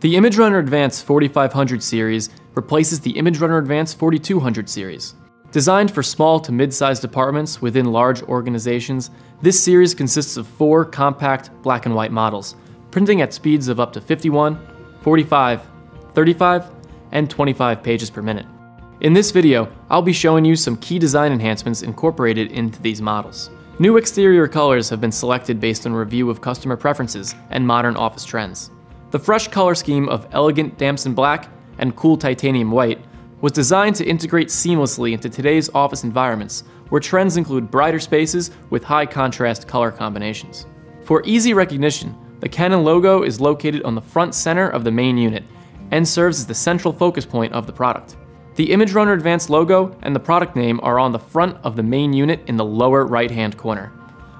The ImageRunner Advance 4500 series replaces the ImageRunner Advance 4200 series. Designed for small to mid-sized departments within large organizations, this series consists of four compact black and white models, printing at speeds of up to 51, 45, 35, and 25 pages per minute. In this video, I'll be showing you some key design enhancements incorporated into these models. New exterior colors have been selected based on review of customer preferences and modern office trends. The fresh color scheme of elegant damson black and cool titanium white was designed to integrate seamlessly into today's office environments, where trends include brighter spaces with high contrast color combinations. For easy recognition, the Canon logo is located on the front center of the main unit and serves as the central focus point of the product. The ImageRunner Advanced logo and the product name are on the front of the main unit in the lower right hand corner.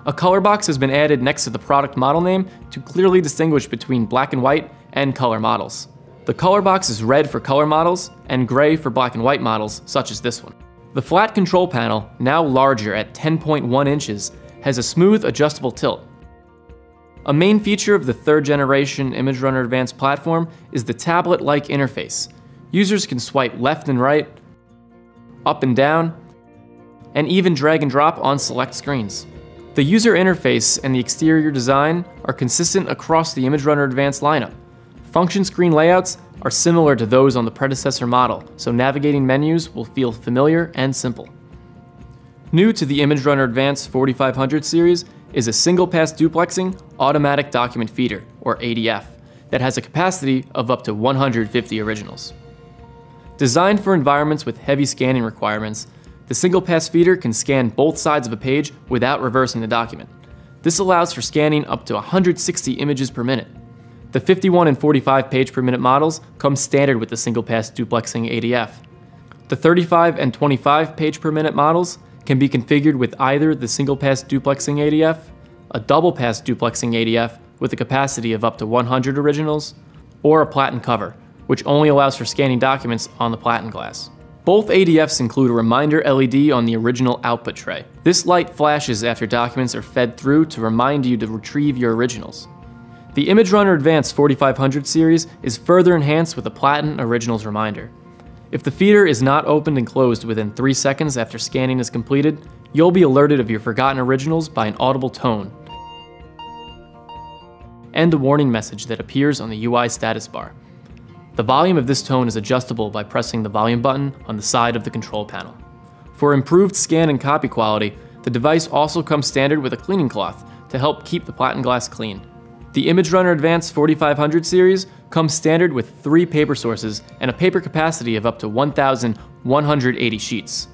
A color box has been added next to the product model name to clearly distinguish between black and white and color models. The color box is red for color models and gray for black and white models, such as this one. The flat control panel, now larger at 10.1 inches, has a smooth adjustable tilt. A main feature of the third generation ImageRunner Advanced platform is the tablet-like interface. Users can swipe left and right, up and down, and even drag and drop on select screens. The user interface and the exterior design are consistent across the ImageRunner Advanced lineup. Function screen layouts are similar to those on the predecessor model, so navigating menus will feel familiar and simple. New to the ImageRunner Advanced 4500 series is a single-pass duplexing automatic document feeder, or ADF, that has a capacity of up to 150 originals. Designed for environments with heavy scanning requirements, the single pass feeder can scan both sides of a page without reversing the document. This allows for scanning up to 160 images per minute. The 51 and 45 page per minute models come standard with the single pass duplexing ADF. The 35 and 25 page per minute models can be configured with either the single pass duplexing ADF, a double pass duplexing ADF with a capacity of up to 100 originals, or a platen cover, which only allows for scanning documents on the platen glass. Both ADFs include a reminder LED on the original output tray. This light flashes after documents are fed through to remind you to retrieve your originals. The ImageRunner Advanced 4500 series is further enhanced with a Platen Originals reminder. If the feeder is not opened and closed within 3 seconds after scanning is completed, you'll be alerted of your forgotten originals by an audible tone and a warning message that appears on the UI status bar. The volume of this tone is adjustable by pressing the volume button on the side of the control panel. For improved scan and copy quality, the device also comes standard with a cleaning cloth to help keep the platen glass clean. The ImageRunner Advanced 4500 series comes standard with three paper sources and a paper capacity of up to 1,180 sheets.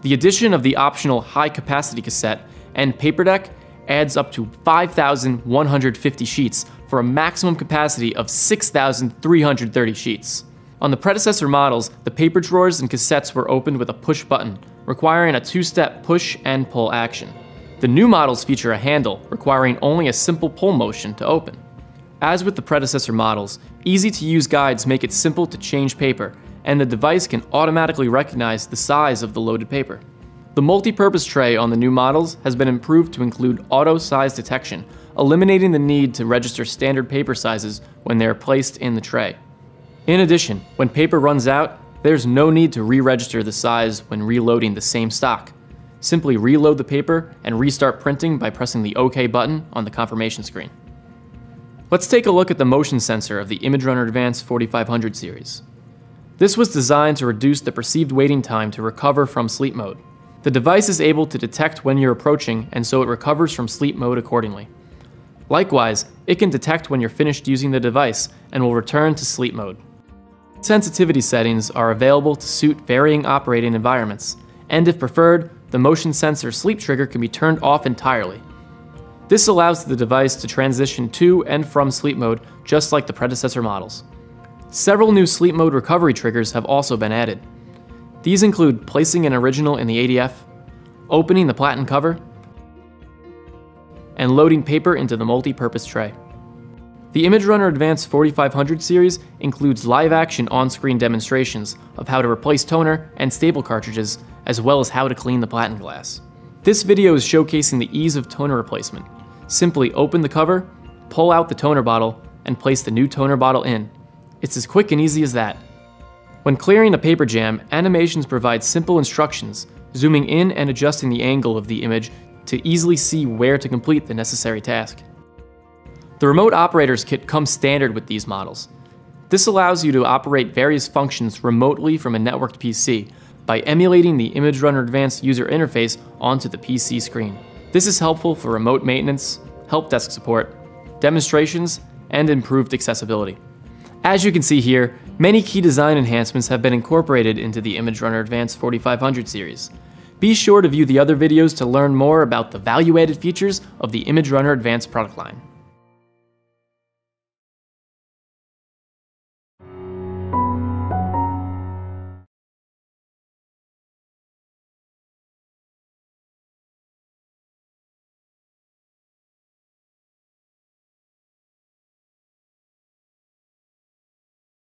The addition of the optional high capacity cassette and paper deck adds up to 5,150 sheets for a maximum capacity of 6,330 sheets. On the predecessor models, the paper drawers and cassettes were opened with a push button, requiring a two-step push and pull action. The new models feature a handle, requiring only a simple pull motion to open. As with the predecessor models, easy-to-use guides make it simple to change paper, and the device can automatically recognize the size of the loaded paper. The multi-purpose tray on the new models has been improved to include auto size detection, eliminating the need to register standard paper sizes when they are placed in the tray. In addition, when paper runs out, there's no need to re-register the size when reloading the same stock. Simply reload the paper and restart printing by pressing the OK button on the confirmation screen. Let's take a look at the motion sensor of the ImageRunner Advanced 4500 series. This was designed to reduce the perceived waiting time to recover from sleep mode. The device is able to detect when you're approaching, and so it recovers from sleep mode accordingly. Likewise, it can detect when you're finished using the device and will return to sleep mode. Sensitivity settings are available to suit varying operating environments, and if preferred, the motion sensor sleep trigger can be turned off entirely. This allows the device to transition to and from sleep mode just like the predecessor models. Several new sleep mode recovery triggers have also been added. These include placing an original in the ADF, opening the platen cover, and loading paper into the multi-purpose tray. The ImageRunner Advanced 4500 series includes live-action on-screen demonstrations of how to replace toner and staple cartridges, as well as how to clean the platen glass. This video is showcasing the ease of toner replacement. Simply open the cover, pull out the toner bottle, and place the new toner bottle in, It's as quick and easy as that. When clearing a paper jam, Animations provide simple instructions, zooming in and adjusting the angle of the image to easily see where to complete the necessary task. The Remote Operators Kit comes standard with these models. This allows you to operate various functions remotely from a networked PC by emulating the ImageRunner Advanced user interface onto the PC screen. This is helpful for remote maintenance, help desk support, demonstrations, and improved accessibility. As you can see here, many key design enhancements have been incorporated into the ImageRunner Advanced 4500 series. Be sure to view the other videos to learn more about the value-added features of the ImageRunner Advanced product line.